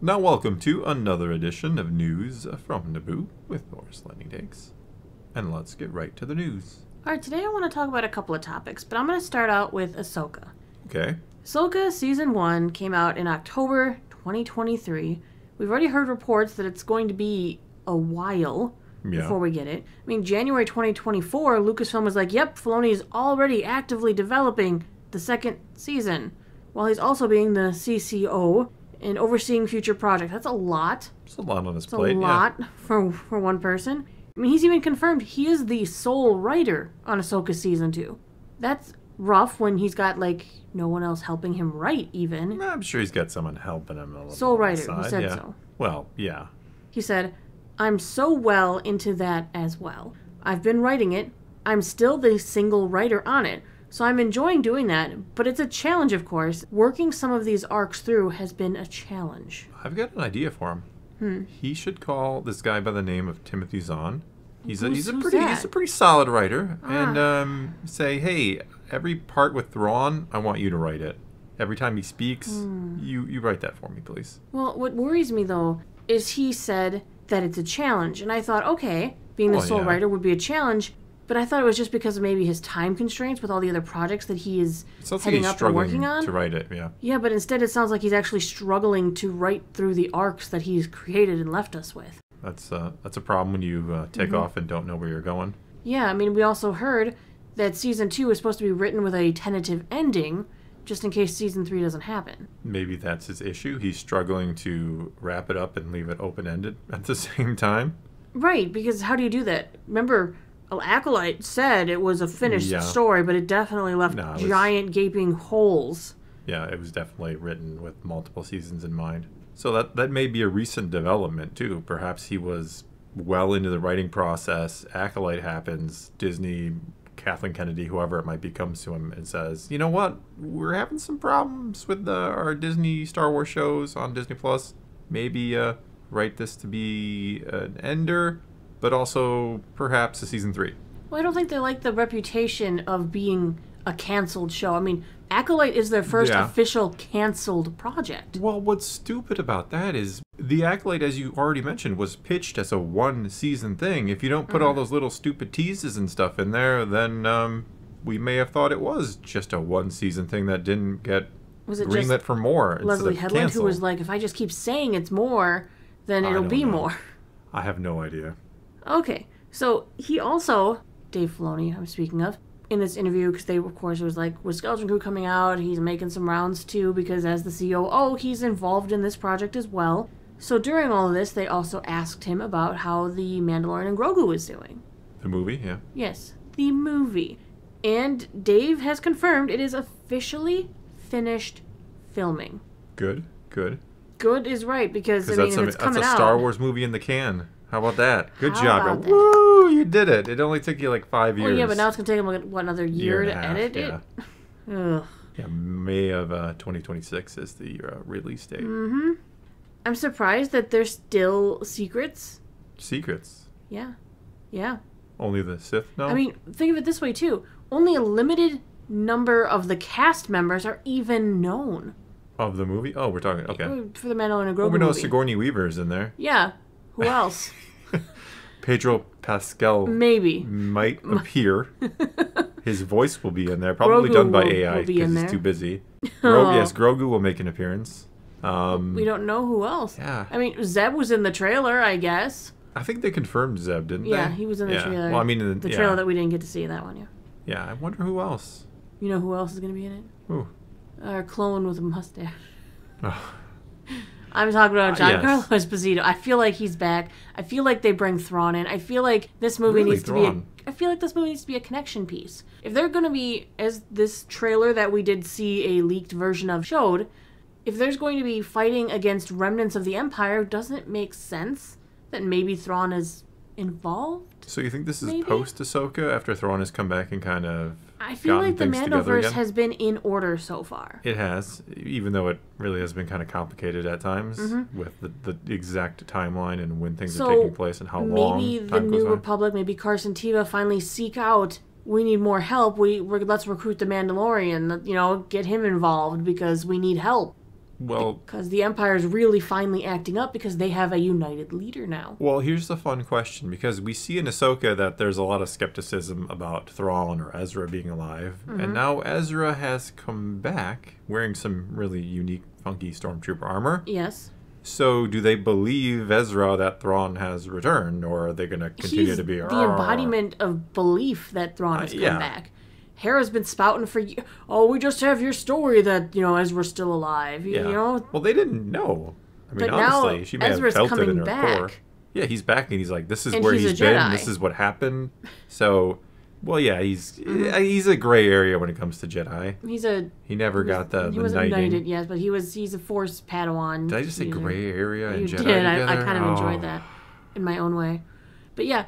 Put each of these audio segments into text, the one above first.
Now, welcome to another edition of News from Naboo with Norris Landing Takes. And let's get right to the news. All right, today I want to talk about a couple of topics, but I'm going to start out with Ahsoka. Okay? Ahsoka season one came out in October 2023. We've already heard reports that it's going to be a while Yeah. before we get it. I mean, January 2024, Lucasfilm was like, "Yep, Filoni is already actively developing the second season, while he's also being the CCO and overseeing future projects." That's a lot. It's a lot on his a plate. lot for for one person. I mean, he's even confirmed he is the sole writer on Ahsoka season two. That's rough when he's got like no one else helping him write. Even I'm sure he's got someone helping him a little. Sole writer, he said yeah. so. Well, yeah. he said, "I'm so well into that as well. I've been writing it. I'm still the single writer on it." So I'm enjoying doing that, but it's a challenge, of course. Working some of these arcs through has been a challenge. I've got an idea for him. Hmm. He should call this guy by the name of Timothy Zahn. He's a, he's a pretty that? he's a pretty solid writer, and Ah. um, say, hey, every part with Thrawn, I want you to write it. Every time he speaks, Hmm. you you write that for me, please. Well, what worries me though is he said that it's a challenge, and I thought, okay, being the Well, sole yeah. writer would be a challenge, but I thought it was just because of maybe his time constraints with all the other projects that he is sounds like heading he's up and struggling working on. to write it. Yeah. Yeah, but instead it sounds like he's actually struggling to write through the arcs that he's created and left us with. That's uh, that's a problem when you uh, take Mm-hmm. off and don't know where you're going. Yeah, I mean, we also heard that season two is supposed to be written with a tentative ending, just in case season three doesn't happen. Maybe that's his issue. He's struggling to wrap it up and leave it open ended at the same time. Right, because how do you do that? Remember, Acolyte said it was a finished Yeah. story, but it definitely left No, it was- giant gaping holes. Yeah, it was definitely written with multiple seasons in mind. So that that may be a recent development too. Perhaps he was well into the writing process. Acolyte happens. Disney, Kathleen Kennedy, whoever it might be, comes to him and says, "You know what? We're having some problems with the, our Disney Star Wars shows on Disney Plus. Maybe uh, write this to be an ender, but also perhaps a season three. Well, I don't think they like the reputation of being a canceled show. I mean, Acolyte is their first Yeah. official canceled project. Well, what's stupid about that is the Acolyte, as you already mentioned, was pitched as a one season thing. If you don't put all Mm-hmm. those little stupid teases and stuff in there, then um, we may have thought it was just a one season thing that didn't get Was it greenlit for more. Leslye Headland who was like, if I just keep saying it's more, then it'll be know. more. I have no idea. Okay, so he also, Dave Filoni, I'm speaking of, in this interview, because they, of course, it was like, with Skeleton Crew coming out, he's making some rounds too, because as the COO, oh, he's involved in this project as well. So during all of this, they also asked him about how the Mandalorian and Grogu is doing. The movie, yeah. Yes, the movie. And Dave has confirmed it is officially finished filming. Good, good. Good is right, because, I mean, that's, a, it's that's a out. Star Wars movie in the can. How about that? Good How job. about that? Woo! You did it. It only took you like five years. Well, yeah, but now it's going to take him, like, what, another year, and to half, edit yeah. it? Ugh. Yeah, May of uh, 2026 is the uh, release date. Mm-hmm. I'm surprised that there's still secrets. Secrets. Yeah. Yeah. Only the Sith know. I mean, think of it this way, too. Only a limited number of the cast members are even known. of the movie. Oh, we're talking. Okay. For the Mandalorian and Grogu Well, we know movie. Sigourney Weaver's in there. Yeah. Who else? Pedro Pascal Maybe. might appear. His voice will be in there, probably Grogu done by will- AI will be because in he's there. too busy. Gro- Oh. yes, Grogu will make an appearance. Um, We don't know who else. Yeah. I mean, Zeb was in the trailer, I guess. I think they confirmed Zeb, didn't they? Yeah, he was in the yeah. trailer. Well, I mean, in the, the yeah. trailer that we didn't get to see in that one, yeah. Yeah, I wonder who else. You know who else is going to be in it? Ooh. Our clone with a mustache. Oh, I'm talking about Uh, Giancarlo yes. Esposito. I feel like he's back. I feel like they bring Thrawn in. I feel like this movie Really, needs to be. A, I feel like this movie needs to be a connection piece. If they're going to be, as this trailer that we did see a leaked version of showed, if there's going to be fighting against remnants of the Empire, doesn't it make sense that maybe Thrawn is involved? so you think this is Maybe. post Ahsoka after Thrawn has come back and kind of I feel like the Mandoverse has been in order so far. It has, even though it really has been kind of complicated at times with the, the exact timeline and when things are Mm-hmm. Taking place and how long maybe the New on. Republic, maybe Carson Teva finally seek out. We need more help. We let's recruit the Mandalorian. You know, get him involved because we need help. Well, Because the Empire is really finally acting up because they have a united leader now. Well, here's the fun question because we see in Ahsoka that there's a lot of skepticism about Thrawn or Ezra being alive, Mm-hmm. and now Ezra has come back wearing some really unique, funky stormtrooper armor. Yes. So, do they believe Ezra that Thrawn has returned, or are they going to continue He's to be the embodiment of belief that Thrawn has Uh, come yeah. back. Hera's been spouting for you. Oh, we just have your story that you know Ezra's still alive. You, Yeah. you know, well, they didn't know. I mean, But honestly, she may Ezra's have felt it in her back. core. Yeah, he's back, and he's like, "This is And where he's he's been. Jedi. This is what happened." So, well, yeah, he's Mm-hmm. eh, he's a gray area when it comes to Jedi. he's a He never got the, he the wasn't knighted, yes, but he was he's a Force Padawan. Did I just say user. gray area and You Jedi did. I, I kind of enjoyed Oh. that in my own way. But yeah,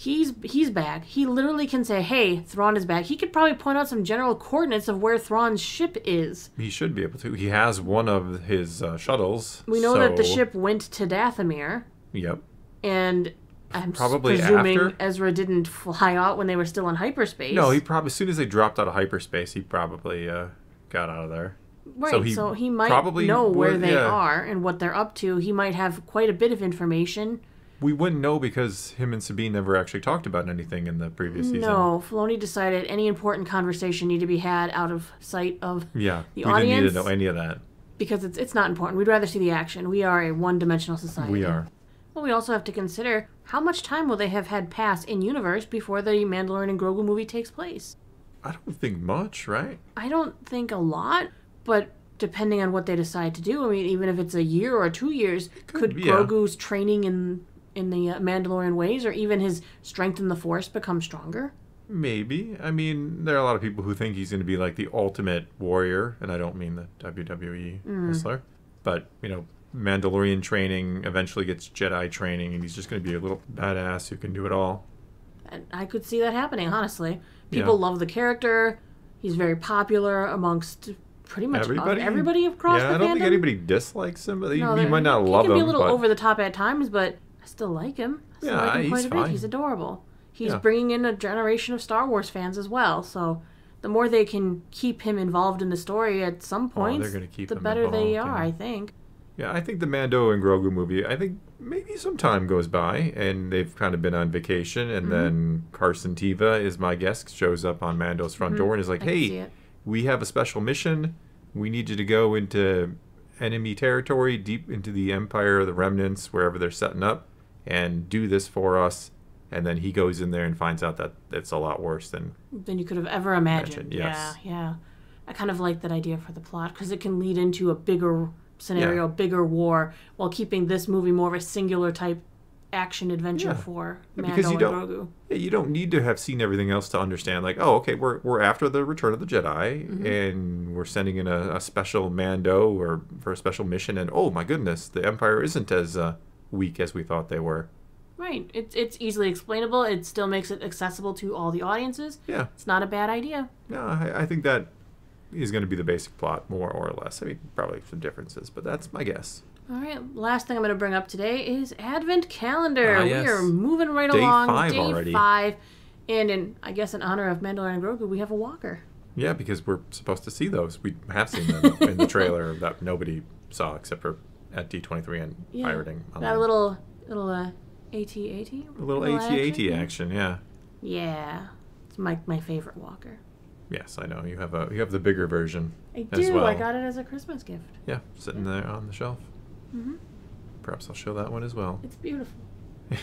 he's he's back. He literally can say, "Hey, Thrawn is back." He could probably point out some general coordinates of where Thrawn's ship is. He should be able to. He has one of his uh, shuttles. We know that the ship went to Dathomir, Yep. and I'm Probably presuming after? Ezra didn't fly out when they were still in hyperspace. No, he probably as soon as they dropped out of hyperspace, he probably uh, got out of there. right. so So he he, might probably know where would- they yeah. are and what they're up to. He might have quite a bit of information. We wouldn't know because him and Sabine never actually talked about anything in the previous season. No, Filoni decided any important conversation need to be had out of sight of Yeah, The audience. we didn't need to know any of that. because it's it's not important. We'd rather see the action. We are a one-dimensional society. We are. Well, we also have to consider how much time will they have had pass in universe before the Mandalorian and Grogu movie takes place. I don't think much, right? I don't think a lot, but depending on what they decide to do, I mean, even if it's a year or two years, could, be, yeah. Grogu's training in in the uh, Mandalorian ways, or even his strength in the Force, become stronger? Maybe. I mean, there are a lot of people who think he's going to be like the ultimate warrior, and I don't mean the WWE Mm. wrestler, but you know, Mandalorian training eventually gets Jedi training, and he's just going to be a little badass who can do it all. And I could see that happening, honestly. People Yeah. love the character. He's very popular amongst pretty much Everybody, everybody across yeah, the I don't fandom. think anybody dislikes him, No, you might not he love can him. be a little but over the top at times, but still like him. I still Yeah, like him quite he's a bit. fine. He's adorable. He's Yeah. bringing in a generation of Star Wars fans as well. So the more they can keep him involved in the story at some Oh, they're gonna keep the better they are. I think. Yeah, I think the Mando and Grogu movie, I think maybe some time goes by and they've kind of been on vacation, Mm-hmm. and then Carson Teva is my guest, shows up on Mando's front door and is like, Mm-hmm. I can see hey, we have a special mission. We need you to go into enemy territory, deep into the Empire, the remnants, wherever they're setting up, and do this for us. And then he goes in there and finds out that it's a lot worse than Than you could have ever imagined. Imagined, yes. Yeah, yeah. I kind of like that idea for the plot because it can lead into a bigger scenario, a bigger war, while keeping this movie more of a singular type action adventure Yeah. for Mando because you and don't- Grogu. Yeah, you don't need to have seen everything else to understand. Like, oh, okay, we're we're after the Return of the Jedi, Mm-hmm. and we're sending in a, a special Mando or for a special mission. And oh my goodness, the Empire isn't as uh, weak as we thought they were. Right. It's it's easily explainable. It still makes it accessible to all the audiences. Yeah, It's not a bad idea. no, I, I think that is going to be the basic plot, more or less. I mean, probably some differences, but that's my guess. All right. Last thing I'm going to bring up today is Advent Calendar. Ah, We are moving right Day along. five day already. five. And in, I guess, in honor of Mandalorian and Grogu, we have a walker. Yeah, because we're supposed to see those. We have seen them in the trailer that nobody saw except for at D23 and Yeah. pirating. Online. little, little uh, AT-AT? a little AT-AT action, yeah. Yeah. It's my, my favorite walker. Yes, I know. You have a you have the bigger version I as do. well. I got it as a Christmas gift. Yeah, sitting there on the shelf. Mm-hmm. Perhaps I'll show that one as well. It's beautiful. it's,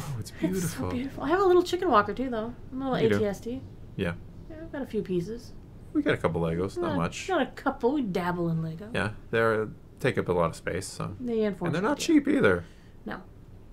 oh, it's beautiful. It's beautiful. so beautiful. I have a little chicken walker too, though. A little You? ATST. Yeah, Yeah, I've got a few pieces. we got a couple Legos, not Uh, much. Not a couple. We dabble in Lego. Yeah, they're take up a lot of space, so they and they're not do. cheap either. No.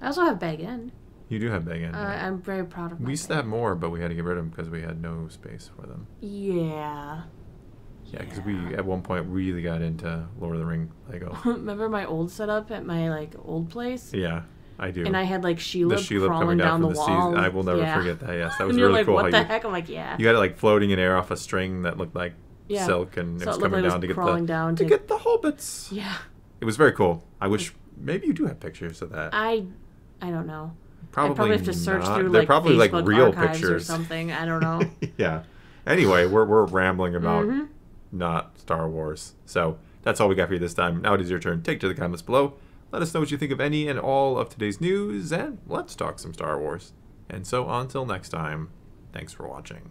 I also have Bag End. You do have big end. Uh, I'm very proud of we used to have more, but we had to get rid of them because we had no space for them. Yeah. Yeah, because we at one point really got into Lord of the Ring Lego. Remember my old setup at my like old place? yeah, I do. And I had like Shelob, the Shelob crawling coming down, down, from the the wall. seas. I will never Yeah. forget that. Yes, that was really like, cool. what the you, heck? I'm like, yeah. you had it like floating in air off a string that looked like Yeah. silk, and So it was it coming it was down to get the down to to- get the hobbits. yeah. It was very cool. I wish maybe you do have pictures of that. I I don't know. probably I probably have to search not. through They're like probably Facebook like real pictures or something. I don't know. yeah. Anyway, we're we're rambling about Mhm. not Star Wars. So That's all we got for you this time. Now it is your turn. Take to the comments below. Let us know what you think of any and all of today's news, and let's talk some Star Wars. And so until next time, thanks for watching.